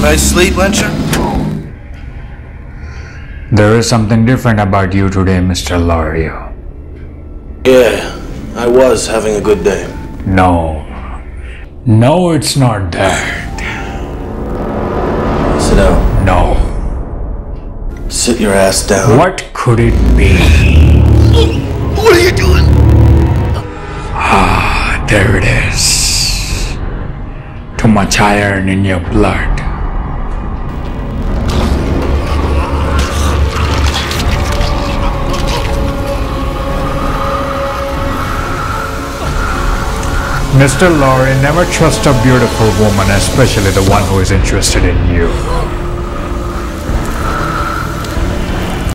a nice sleep, Lehnsherr? There is something different about you today, Mr. Lario. Yeah, I was having a good day. No. No, it's not that. Sit down. No. Sit your ass down. What could it be? What are you doing? Ah, there it is. Too much iron in your blood. Mr. Laurie, never trust a beautiful woman, especially the one who is interested in you.